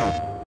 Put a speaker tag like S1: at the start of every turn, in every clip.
S1: Oh.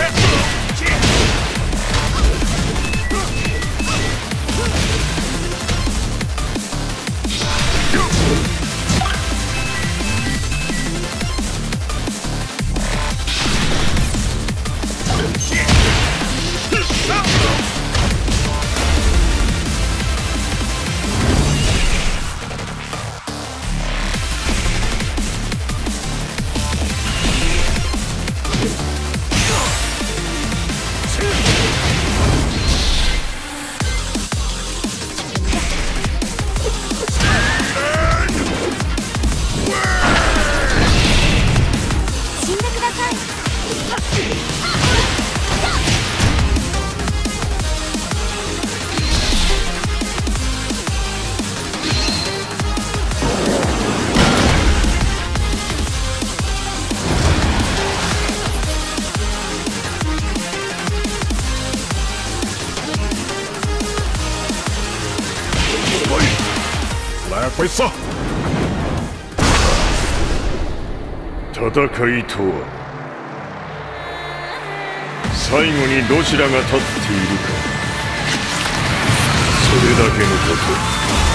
S1: んこい
S2: つさ戦いとは最後にどちらが立っているかそれだけのこと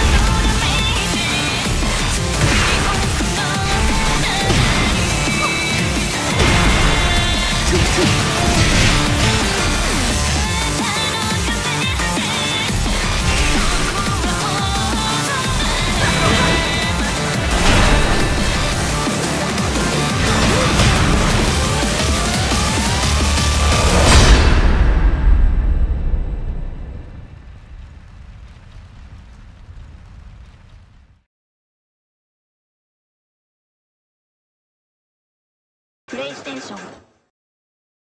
S1: extension.